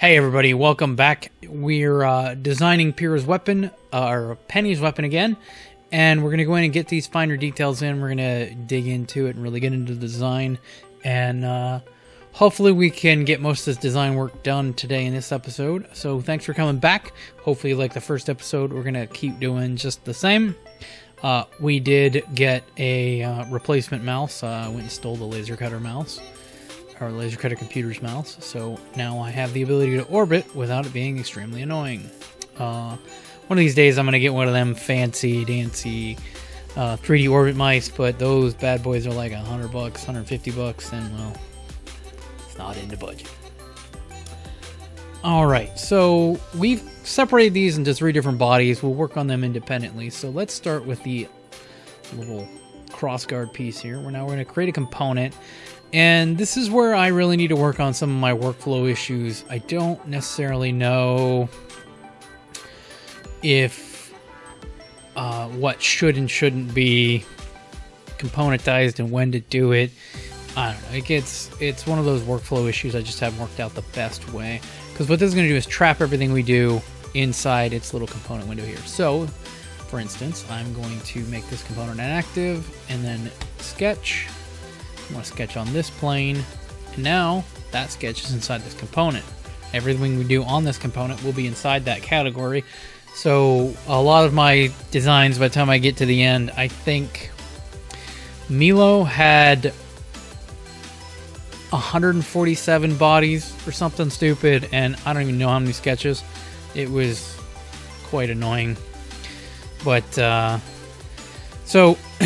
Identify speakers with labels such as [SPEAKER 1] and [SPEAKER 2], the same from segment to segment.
[SPEAKER 1] Hey everybody, welcome back. We're uh, designing Pyrrha's weapon, uh, or Penny's weapon again, and we're going to go in and get these finer details in. We're going to dig into it and really get into the design, and uh, hopefully we can get most of this design work done today in this episode. So thanks for coming back. Hopefully like the first episode, we're going to keep doing just the same. Uh, we did get a uh, replacement mouse. Uh, I went and stole the laser cutter mouse our laser cutter computer's mouse, so now I have the ability to orbit without it being extremely annoying. Uh, one of these days I'm going to get one of them fancy dancy uh, 3D orbit mice, but those bad boys are like 100 bucks, 150 bucks, and well, it's not in the budget. Alright, so we've separated these into three different bodies. We'll work on them independently. So let's start with the little crossguard piece here. We're now going to create a component and this is where I really need to work on some of my workflow issues. I don't necessarily know if uh, what should and shouldn't be componentized and when to do it. I don't know. It gets it's one of those workflow issues I just haven't worked out the best way. Because what this is going to do is trap everything we do inside its little component window here. So, for instance, I'm going to make this component inactive and then sketch I want to sketch on this plane. And now that sketch is inside this component. Everything we do on this component will be inside that category. So a lot of my designs, by the time I get to the end, I think Milo had 147 bodies or something stupid, and I don't even know how many sketches. It was quite annoying. But, uh, so,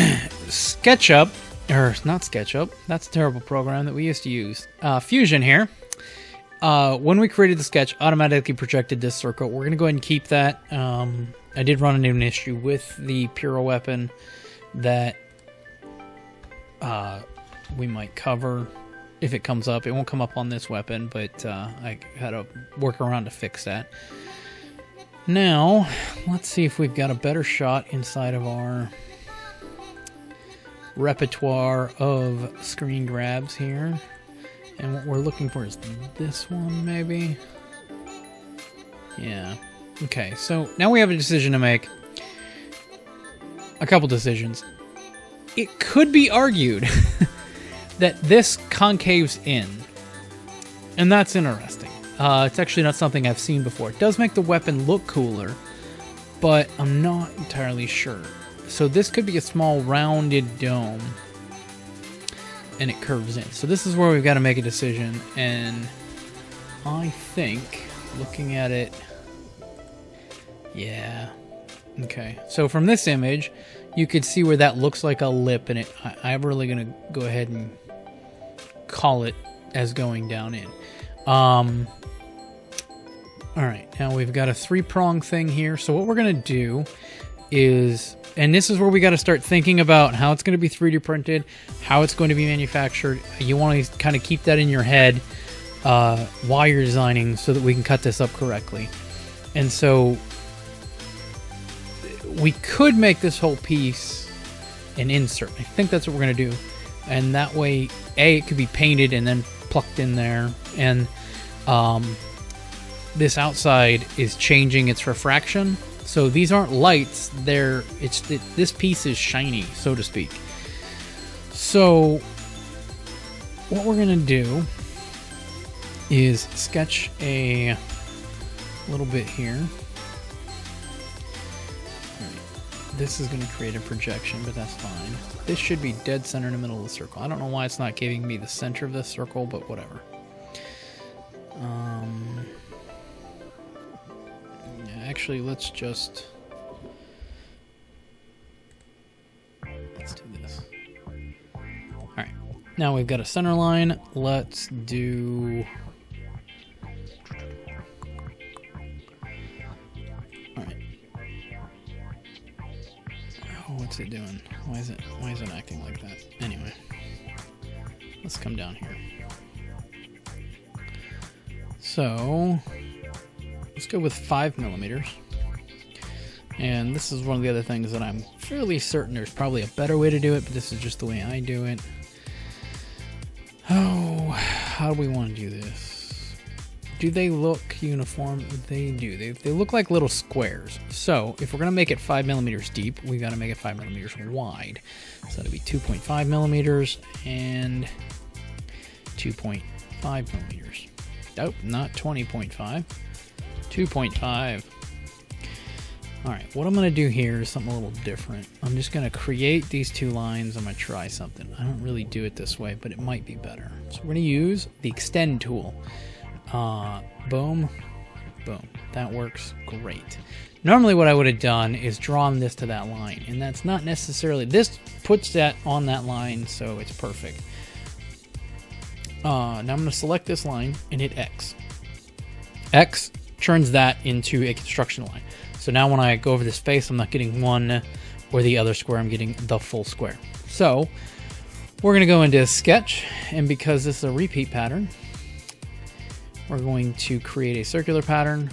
[SPEAKER 1] SketchUp or not SketchUp. That's a terrible program that we used to use. Uh, Fusion here. Uh, when we created the sketch, automatically projected this circle. We're gonna go ahead and keep that. Um, I did run into an issue with the Pyrrha weapon that uh, we might cover if it comes up. It won't come up on this weapon, but uh, I had to work around to fix that. Now, let's see if we've got a better shot inside of our repertoire of screen grabs here. And what we're looking for is this one, maybe? Yeah. Okay, so now we have a decision to make. A couple decisions. It could be argued that this concaves in. And that's interesting. Uh, it's actually not something I've seen before. It does make the weapon look cooler, but I'm not entirely sure. So this could be a small rounded dome. And it curves in. So this is where we've got to make a decision. And I think, looking at it... Yeah. Okay. So from this image, you could see where that looks like a lip. And it, I, I'm really going to go ahead and call it as going down in. Um, all right, now we've got a three prong thing here. So what we're going to do is and this is where we got to start thinking about how it's going to be 3D printed, how it's going to be manufactured. You want to kind of keep that in your head uh, while you're designing so that we can cut this up correctly. And so we could make this whole piece an insert. I think that's what we're going to do. And that way, A, it could be painted and then plucked in there. And um, this outside is changing its refraction so these aren't lights, they're it's it, this piece is shiny, so to speak. So what we're to do is sketch a little bit here. This is going to create a projection, but that's fine. This should be dead center in the middle of the circle. I don't know why it's not giving me the center of the circle, but whatever. Um, actually, let's just... Let's do this. Alright, now we've got a center line. Let's do... Alright. Oh, what's it doing? Why is it, why is it acting like that? Anyway. Let's come down here. So, go with 5 millimeters. And this is one of the other things that I'm fairly certain there's probably a better way to do it, but this is just the way I do it. Oh, how do we want to do this? do they look uniform? They do. They, they look like little squares. So if we're going to make it 5 millimeters deep, we got to make it 5 millimeters wide. So that'll be 2.5 millimeters and 2.5 millimeters. Nope, not 20.5. 2.5. Alright, what I'm going to do here is something a little different. I'm just going to create these two lines. I'm going to try something. I don't really do it this way, but it might be better. So we're going to use the extend tool. Uh, boom, boom. That works great. Normally what I would have done is drawn this to that line, and that's not necessarily... This puts that on that line, so it's perfect. Uh, now I'm going to select this line and hit X. X turns that into a construction line. So now when I go over this face, I'm not getting one or the other square, I'm getting the full square. So we're going to go into a sketch, and because this is a repeat pattern, we're going to create a circular pattern.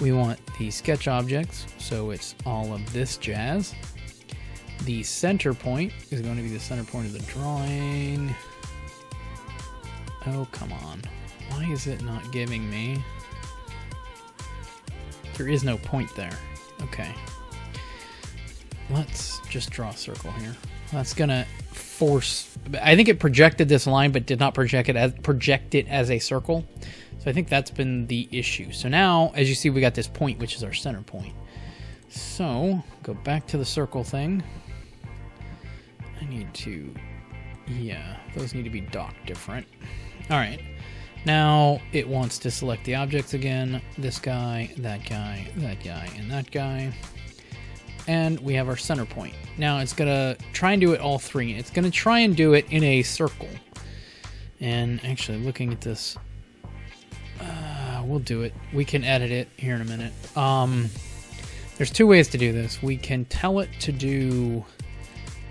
[SPEAKER 1] We want the sketch objects, so it's all of this jazz. The center point is going to be the center point of the drawing. Oh, come on. Why is it not giving me? There is no point there. Okay. Let's just draw a circle here. That's gonna force. I think it projected this line, but did not project it as project it as a circle. So I think that's been the issue. So now, as you see, we got this point, which is our center point. So go back to the circle thing. I need to, yeah, those need to be docked different. All right. Now it wants to select the objects again. This guy, that guy, that guy, and that guy. And we have our center point. Now it's going to try and do it all three. It's going to try and do it in a circle. And actually, looking at this, uh, we'll do it. We can edit it here in a minute. Um, there's two ways to do this. We can tell it to do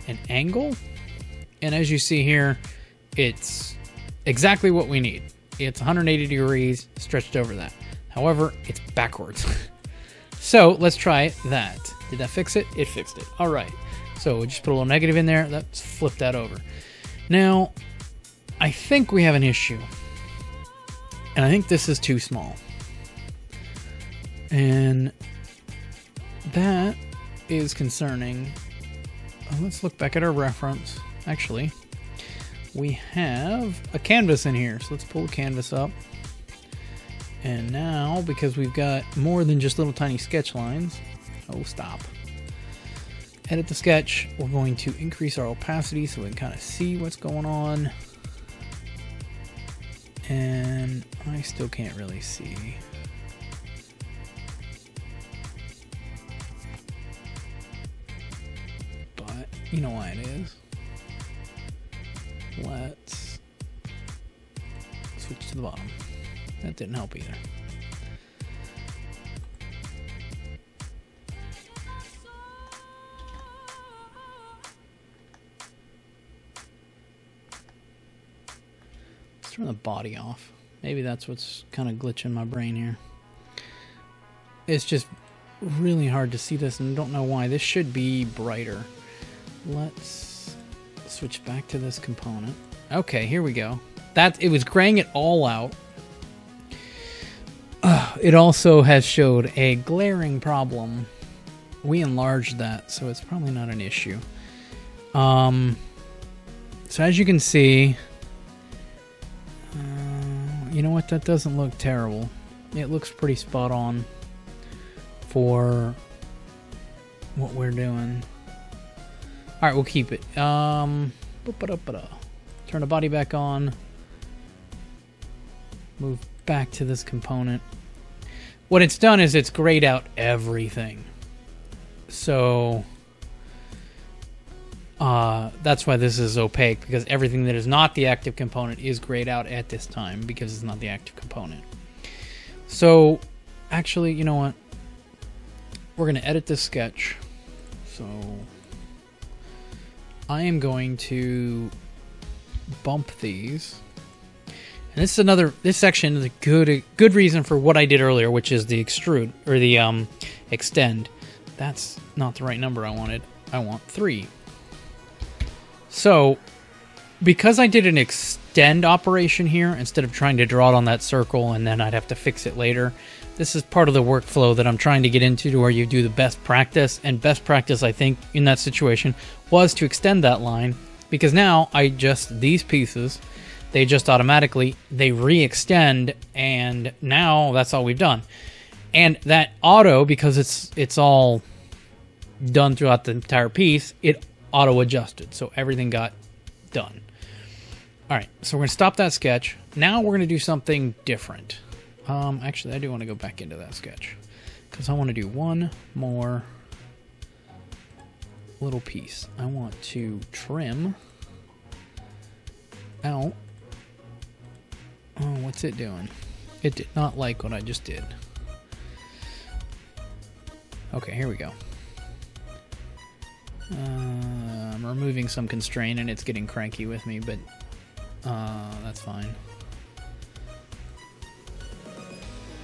[SPEAKER 1] an angle. And as you see here, it's exactly what we need. It's 180 degrees stretched over that. However, it's backwards. so let's try that. Did that fix it? It fixed it. All right. So we just put a little negative in there. Let's flip that over. Now, I think we have an issue. And I think this is too small. And that is concerning. Uh, let's look back at our reference. Actually, we have a canvas in here. So let's pull the canvas up. And now, because we've got more than just little tiny sketch lines, oh, stop. Edit the sketch. We're going to increase our opacity so we can kind of see what's going on. And I still can't really see. But you know why it is. Let's switch to the bottom. That didn't help either. Let's turn the body off. Maybe that's what's kind of glitching my brain here. It's just really hard to see this and don't know why. This should be brighter. Let's switch back to this component. Okay, here we go. That it was graying it all out. Uh, it also has showed a glaring problem. We enlarged that, so it's probably not an issue. Um, so as you can see, uh, you know what? That doesn't look terrible. It looks pretty spot on for what we're doing. All right, we'll keep it. Um, turn the body back on. Move back to this component. What it's done is it's grayed out everything. So uh, that's why this is opaque because everything that is not the active component is grayed out at this time because it's not the active component. So actually, you know what? We're going to edit this sketch. So I am going to bump these. And this is another this section is a good good reason for what I did earlier, which is the extrude or the um extend. That's not the right number I wanted. I want 3. So, because I did an extend extend operation here instead of trying to draw it on that circle and then I'd have to fix it later. This is part of the workflow that I'm trying to get into to where you do the best practice. And best practice, I think, in that situation was to extend that line because now I just, these pieces, they just automatically, they re-extend and now that's all we've done. And that auto, because it's it's all done throughout the entire piece, it auto adjusted. So everything got done. All right, so we're to stop that sketch. Now we're to do something different. Um, actually, I do want to go back into that sketch because I want to do one more little piece. I want to trim out. Oh, what's it doing? It did not like what I just did. Okay, here we go. Uh, I'm removing some constraint and it's getting cranky with me, but uh, that's fine.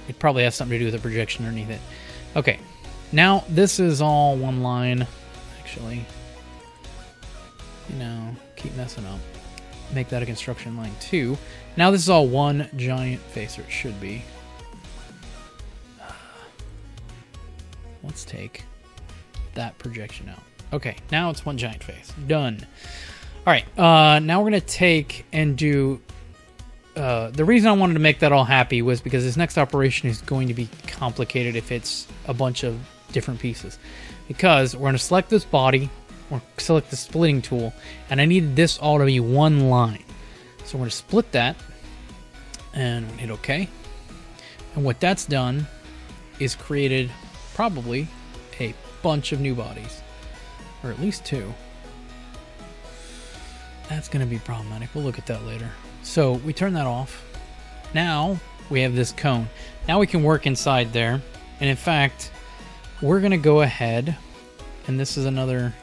[SPEAKER 1] It probably has something to do with the projection underneath it. Okay, now this is all one line, actually. You know, keep messing up. Make that a construction line too. Now this is all one giant face, or it should be. Let's take that projection out. Okay, now it's one giant face. Done. All right, uh, now we're going to take and do... Uh, the reason I wanted to make that all happy was because this next operation is going to be complicated if it's a bunch of different pieces. Because we're going to select this body, or select the splitting tool, and I need this all to be one line. So we're going to split that, and hit OK. And what that's done is created probably a bunch of new bodies. Or at least two. That's going to be problematic. We'll look at that later. So we turn that off. Now we have this cone. Now we can work inside there. And in fact, we're going to go ahead. And this is another...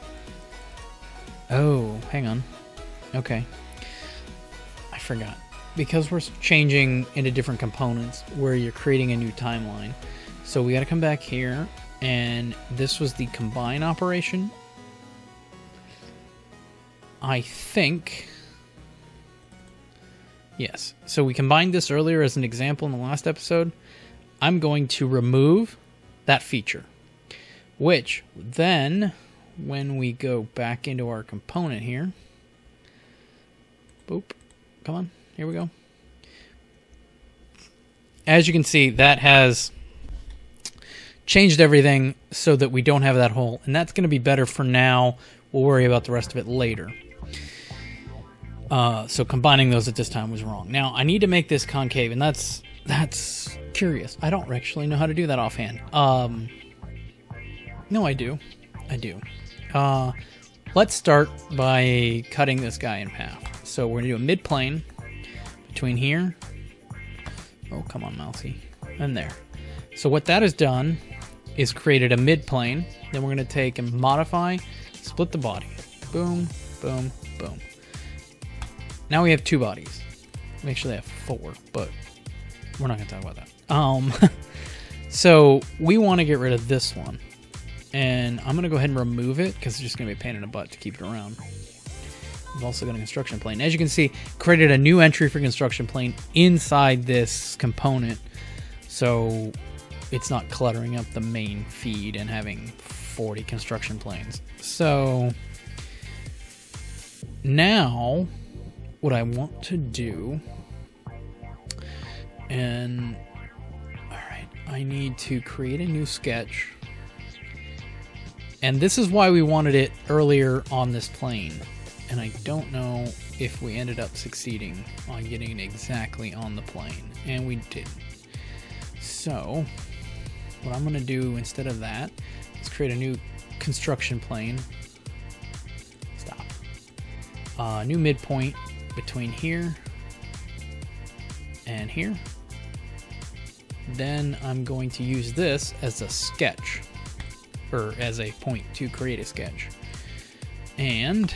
[SPEAKER 1] Oh, hang on. Okay. I forgot. Because we're changing into different components where you're creating a new timeline. So we got to come back here. And this was the combine operation. I think... Yes. So we combined this earlier as an example in the last episode. I'm going to remove that feature. Which then, when we go back into our component here... Boop. Come on. Here we go. As you can see, that has changed everything so that we don't have that hole. And that's going to be better for now. We'll worry about the rest of it later. Uh, so combining those at this time was wrong. Now I need to make this concave, and that's that's curious. I don't actually know how to do that offhand. Um, no, I do. I do. Uh, let's start by cutting this guy in half. So we're gonna do a mid plane between here. Oh, come on, Mousy. And there. So what that has done is created a mid plane. Then we're gonna take and modify, split the body. Boom, boom, boom. Now we have two bodies. We actually have four, but we're not going to talk about that. Um, so we want to get rid of this one. And I'm going to go ahead and remove it because it's just going to be a pain in the butt to keep it around. We've also got a construction plane. As you can see, created a new entry for construction plane inside this component. So it's not cluttering up the main feed and having 40 construction planes. So now what I want to do. And alright, I need to create a new sketch. And this is why we wanted it earlier on this plane. And I don't know if we ended up succeeding on getting it exactly on the plane. And we did. So, what I'm going to do instead of that is create a new construction plane. Stop. Uh, new midpoint between here and here. Then I'm going to use this as a sketch, or as a point to create a sketch. And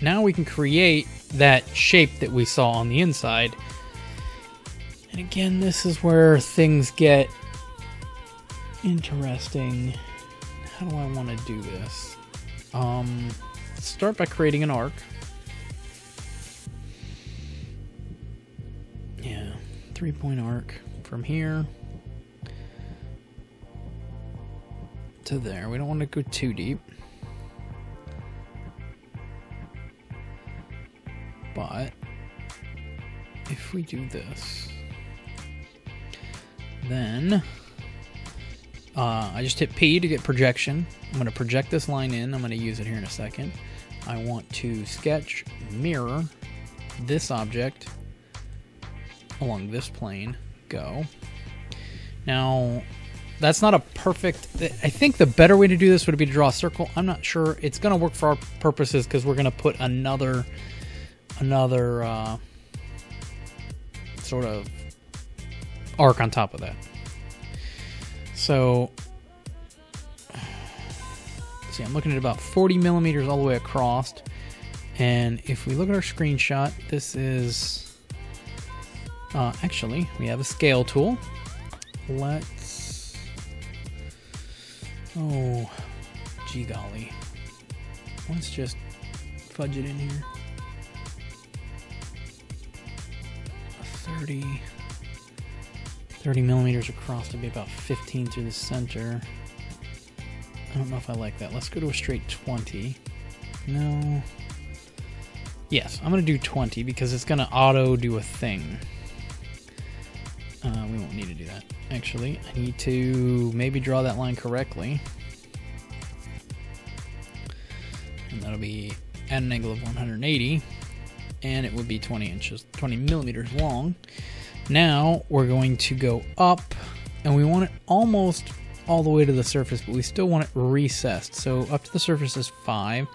[SPEAKER 1] now we can create that shape that we saw on the inside. And again, this is where things get interesting. How do I want to do this? Um, start by creating an arc. Three point arc from here to there. We don't want to go too deep. But if we do this, then uh, I just hit P to get projection. I'm going to project this line in. I'm going to use it here in a second. I want to sketch mirror this object along this plane. Go. Now, that's not a perfect... I think the better way to do this would be to draw a circle. I'm not sure. It's going to work for our purposes because we're going to put another another uh, sort of arc on top of that. So, see, I'm looking at about 40 millimeters all the way across. And if we look at our screenshot, this is, uh, actually, we have a scale tool. Let's, oh, gee golly. Let's just fudge it in here. 30, 30 millimeters across to be about 15 through the center. I don't know if I like that. Let's go to a straight 20. No. Yes, I'm going to do 20 because it's going to auto do a thing. Need to do that. Actually, I need to maybe draw that line correctly. And that'll be at an angle of 180 and it would be 20 inches, 20 millimeters long. Now we're going to go up and we want it almost all the way to the surface, but we still want it recessed. So up to the surface is 5.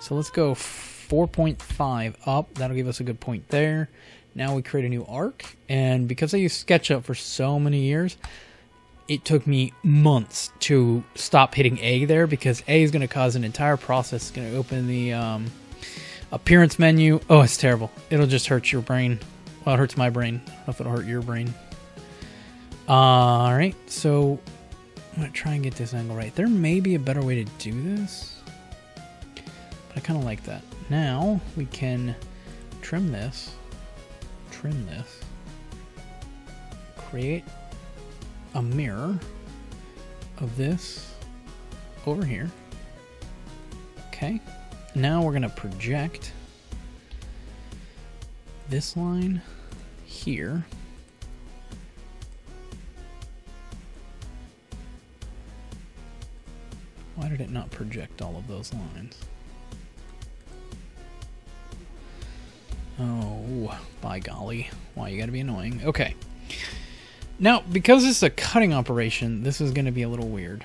[SPEAKER 1] So let's go 4.5 up. That'll give us a good point there. Now we create a new arc. And because I used SketchUp for so many years, it took me months to stop hitting A there because A is going to cause an entire process. It's going to open the um, Appearance menu. Oh, it's terrible. It'll just hurt your brain. Well, it hurts my brain. I don't know if it'll hurt your brain. Uh, all right, so I'm gonna try and get this angle right. There may be a better way to do this, but I kind of like that. Now we can trim this, trim this, create a mirror of this over here. Okay. Now we're going to project this line here. Why did it not project all of those lines? Oh, by golly. Why you gotta be annoying. Okay. Now, because this is a cutting operation, this is gonna be a little weird.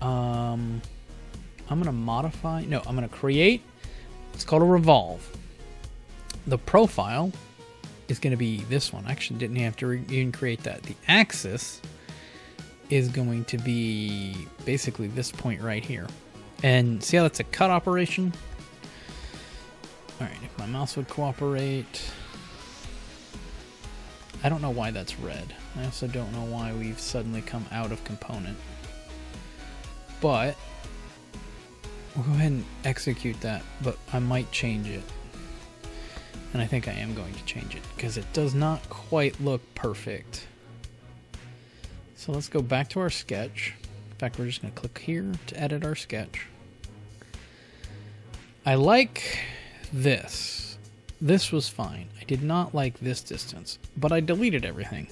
[SPEAKER 1] Um, I'm to modify, no, I'm to create, it's called a revolve. The profile is to be this one. Actually didn't have to even create that. The axis is going to be basically this point right here. And see how that's a cut operation? All right, if my mouse would cooperate. I don't know why that's red. I also don't know why we've suddenly come out of component. But We'll go ahead and execute that, but I might change it. And I think I am going to change it because it does not quite look perfect. So let's go back to our sketch. In fact, we're just going to click here to edit our sketch. I like this. This was fine. I did not like this distance, but I deleted everything.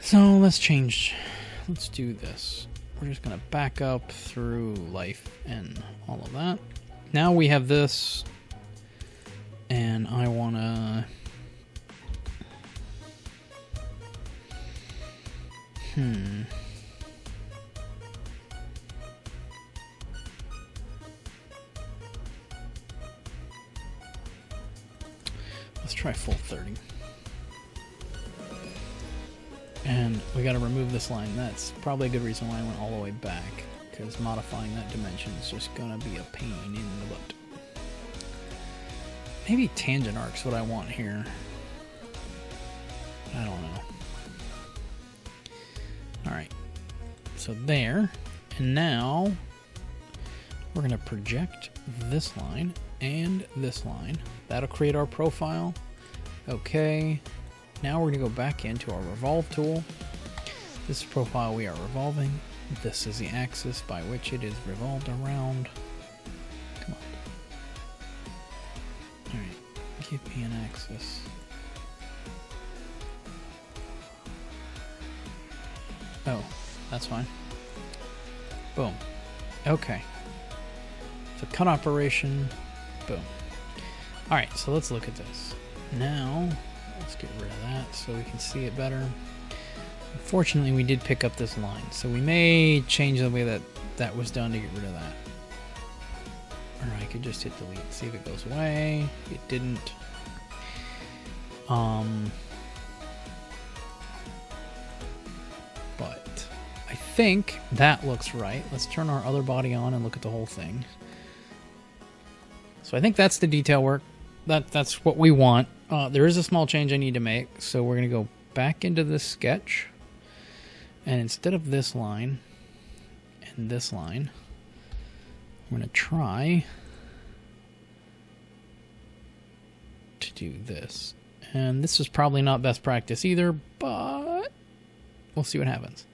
[SPEAKER 1] So let's change. Let's do this we're just going to back up through life and all of that. Now we have this, and I want to... Hmm. Try full 30. And we got to remove this line. That's probably a good reason why I went all the way back. Because modifying that dimension is just to be a pain in the butt. Maybe tangent arc's what I want here. I don't know. Alright. So there. And now we're to project this line and this line. That'll create our profile. Okay. Now we're to go back into our revolve tool. This is profile we are revolving. This is the axis by which it is revolved around. Come on. Alright, give me an axis. Oh, that's fine. Boom. Okay. So cut operation. Boom. Alright, so let's look at this. Now, let's get rid of that so we can see it better. Unfortunately, we did pick up this line, so we may change the way that that was done to get rid of that. Or I could just hit delete, see if it goes away. It didn't. Um, but I think that looks right. Let's turn our other body on and look at the whole thing. So I think that's the detail work. That that's what we want. Uh, there is a small change I need to make, so we're gonna go back into this sketch. And instead of this line and this line, I'm going to try to do this. And this is probably not best practice either, but we'll see what happens.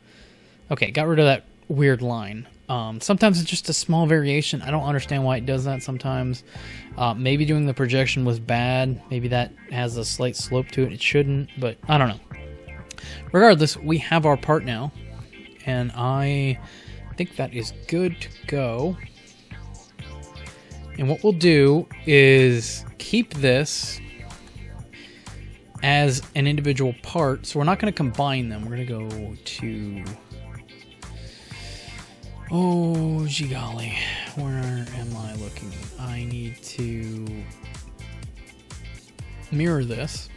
[SPEAKER 1] Okay, got rid of that weird line. Um, sometimes it's just a small variation. I don't understand why it does that sometimes. Uh, maybe doing the projection was bad. Maybe that has a slight slope to it. It shouldn't, but I don't know. Regardless, we have our part now, and I think that is good to go. And what we'll do is keep this as an individual part. So we're not going to combine them. We're going to go to... Oh, gee golly. Where am I looking? I need to mirror this.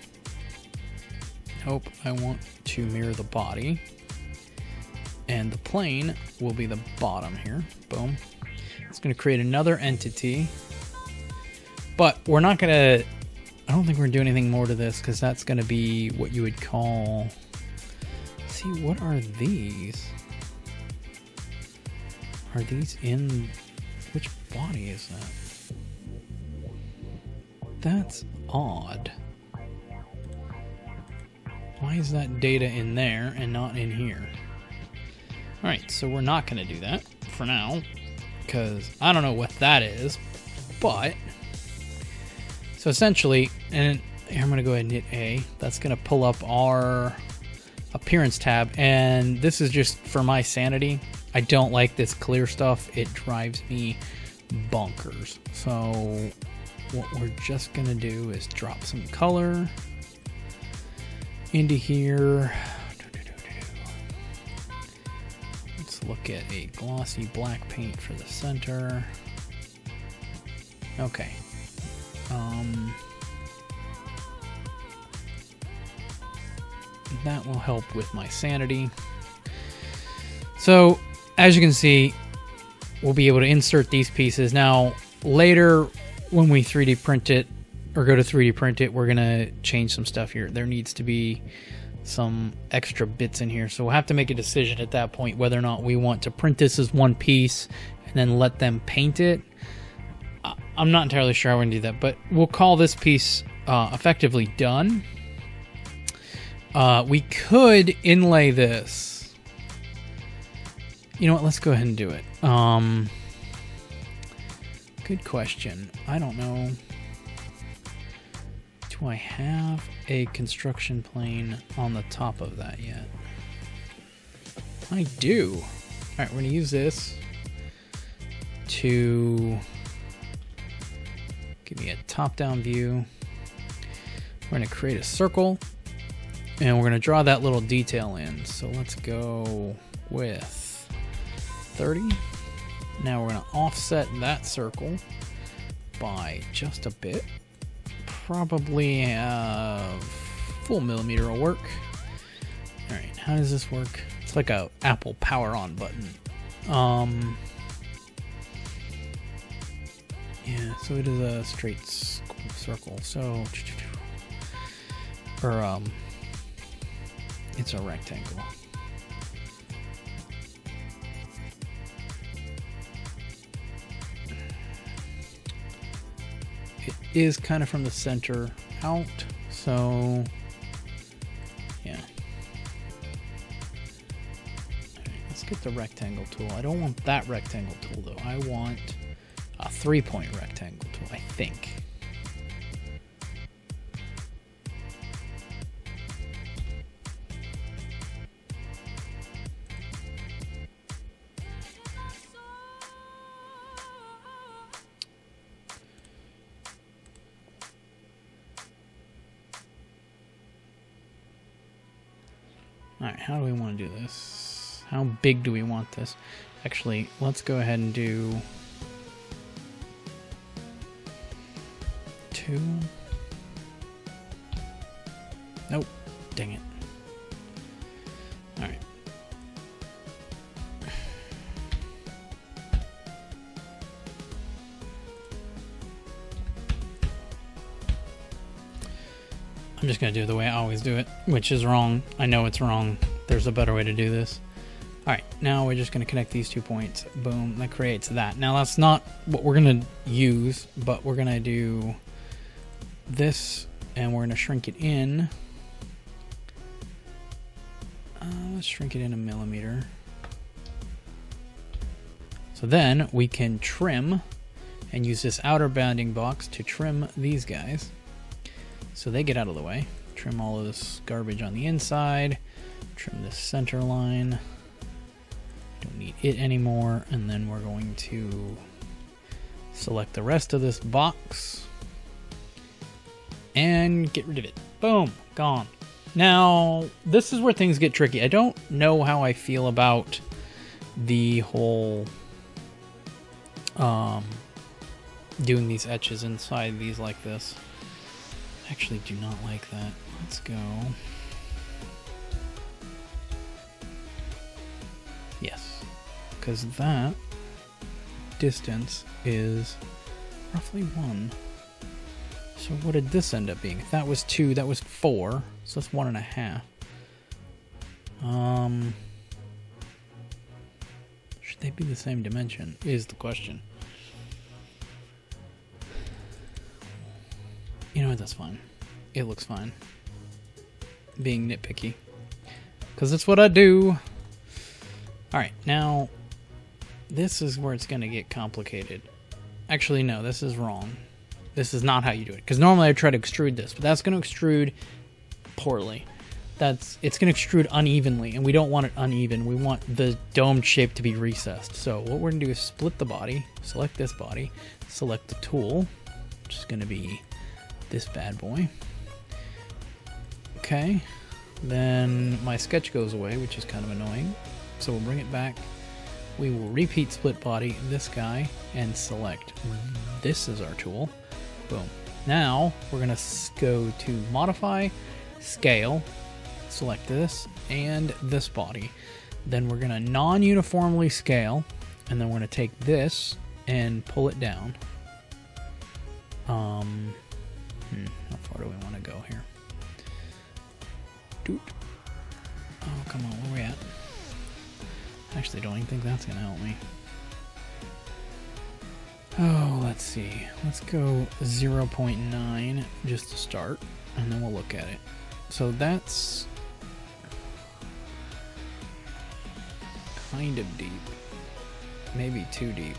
[SPEAKER 1] Hope I want to mirror the body. And the plane will be the bottom here. Boom. It's going to create another entity. But we're not going to... I don't think we're going to do anything more to this because that's going to be what you would call... see, what are these? Are these in... Which body is that? That's odd. Why is that data in there and not in here? Alright, so we're not going to do that for now, because I don't know what that is, but... So essentially, and I'm going to go ahead and hit A. That's going to pull up our appearance tab, and this is just for my sanity. I don't like this clear stuff. It drives me bonkers. So what we're just going to do is drop some color into here. Let's look at a glossy black paint for the center. Okay. Um, that will help with my sanity. So, as you can see, we'll be able to insert these pieces. Now, later when we 3D print it, or go to 3D print it, we're gonna change some stuff here. There needs to be some extra bits in here. So we'll have to make a decision at that point whether or not we want to print this as one piece and then let them paint it. I'm not entirely sure how we're gonna do that, but we'll call this piece uh, effectively done. Uh, we could inlay this. You know what? Let's go ahead and do it. Um, good question. I don't know. Do I have a construction plane on the top of that yet? I do. Alright, we're going to use this to give me a top-down view. We're going to create a circle, and we're going to draw that little detail in. So let's go with 30. Now we're going to offset that circle by just a bit probably a full millimeter will work. All right, how does this work? It's like a Apple power on button. Um, yeah, so it is a straight circle. So, or um, it's a rectangle. Is kind of from the center out, so yeah. let's get the rectangle tool. I don't want that rectangle tool though. I want a three-point rectangle tool, I think. Alright, how do we want to do this? How big do we want this? Actually, let's go ahead and do two. Nope. Going to do it the way I always do it, which is wrong. I know it's wrong. There's a better way to do this. Alright, now we're just going to connect these two points. Boom, that creates that. Now that's not what we're going to use, but we're going to do this and we're going to shrink it in. Uh, let's shrink it in a millimeter. So then we can trim and use this outer bounding box to trim these guys. So they get out of the way. Trim all of this garbage on the inside. Trim this center line. Don't need it anymore. And then we're going to select the rest of this box and get rid of it. Boom, gone. Now, this is where things get tricky. I don't know how I feel about the whole um, doing these etches inside these like this actually do not like that. Let's go. Yes, because that distance is roughly one. So what did this end up being? If that was two, that was four. So that's one and a half. Um, should they be the same dimension? Is the question. You know what? That's fine. It looks fine. Being nitpicky. Because that's what I do. Alright, now, this is where it's going to get complicated. Actually, no, this is wrong. This is not how you do it. Because normally I try to extrude this, but that's going to extrude poorly. That's It's going to extrude unevenly, and we don't want it uneven. We want the domed shape to be recessed. So what we're going to do is split the body, select this body, select the tool, which is going to be this bad boy. Okay, then my sketch goes away, which is kind of annoying. So we'll bring it back. We will repeat split body this guy and select this is our tool. Boom. Now we're gonna go to modify, scale, select this and this body. Then we're gonna non-uniformly scale, and then we're gonna take this and pull it down. Um, Hmm, how far do we want to go here? Doot. Oh, come on, where are we at? Actually, don't even think that's going to help me. Oh, let's see. Let's go 0.9 just to start, and then we'll look at it. So that's kind of deep. Maybe too deep.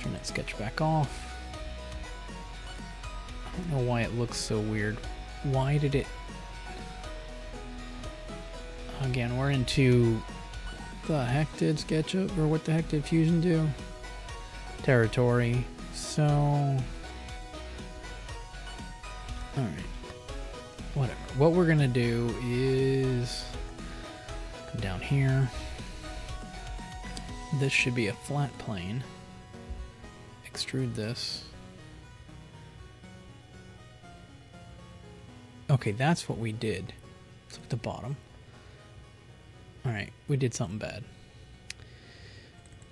[SPEAKER 1] Turn that sketch back off. I don't know why it looks so weird. Why did it... Again, we're into... The heck did SketchUp, or what the heck did Fusion do? Territory. So... Alright. Whatever. What we're gonna do is... Come down here. This should be a flat plane. Extrude this. Okay, that's what we did. It's at the bottom. Alright, we did something bad.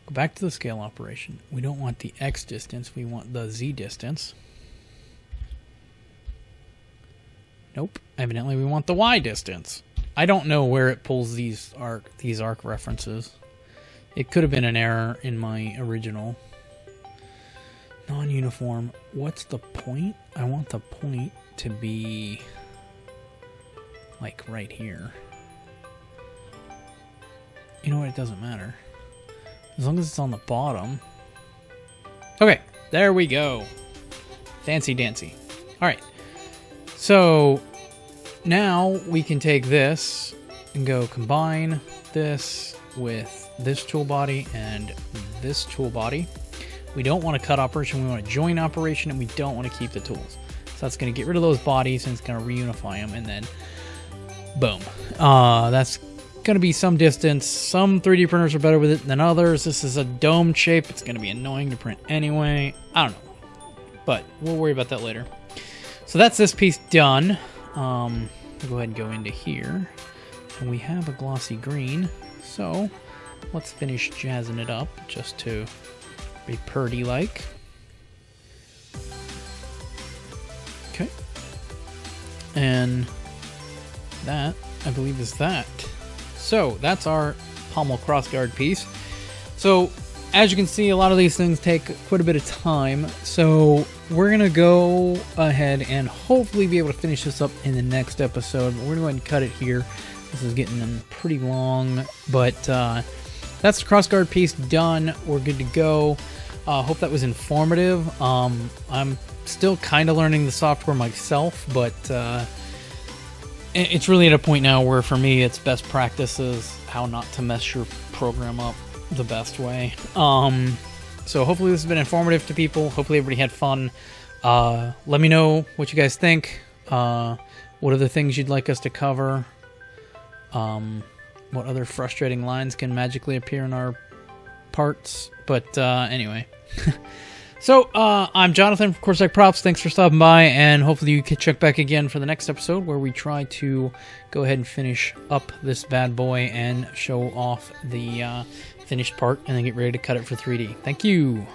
[SPEAKER 1] Go back to the scale operation. We don't want the x distance, we want the z distance. Nope. Evidently we want the y distance. I don't know where it pulls these arc these arc references. It could have been an error in my original. non-uniform. What's the point? I want the point to be like right here. You know what? It doesn't matter. As long as it's on the bottom. Okay, there we go. Fancy dancy. All right. So now we can take this and go combine this with this tool body and this tool body. We don't want to cut operation, we want to join operation, and we don't want to keep the tools. So that's going to get rid of those bodies and it's going to reunify them, and then boom. Uh, that's going to be some distance. Some 3D printers are better with it than others. This is a dome shape. It's going to be annoying to print anyway. I don't know. But we'll worry about that later. So that's this piece done. Um, will go ahead and go into here. And we have a glossy green. So let's finish jazzing it up just to be purdy like. Okay. And that, I believe, is that. So that's our pommel crossguard piece. So as you can see, a lot of these things take quite a bit of time. So we're going to go ahead and hopefully be able to finish this up in the next episode. But we're going to go ahead and cut it here. This is getting pretty long, but uh, that's the crossguard piece done. We're good to go. I uh, hope that was informative. Um, I'm still kind of learning the software myself, but uh, it's really at a point now where for me it's best practices how not to mess your program up the best way. Um, so hopefully this has been informative to people. Hopefully everybody had fun. Uh, let me know what you guys think. Uh, what are the things you'd like us to cover? Um, what other frustrating lines can magically appear in our parts? But uh, anyway. so, uh, I'm Jonathan from CorSec Props. Thanks for stopping by, and hopefully you can check back again for the next episode where we try to go ahead and finish up this bad boy and show off the uh, finished part and then get ready to cut it for 3D. Thank you.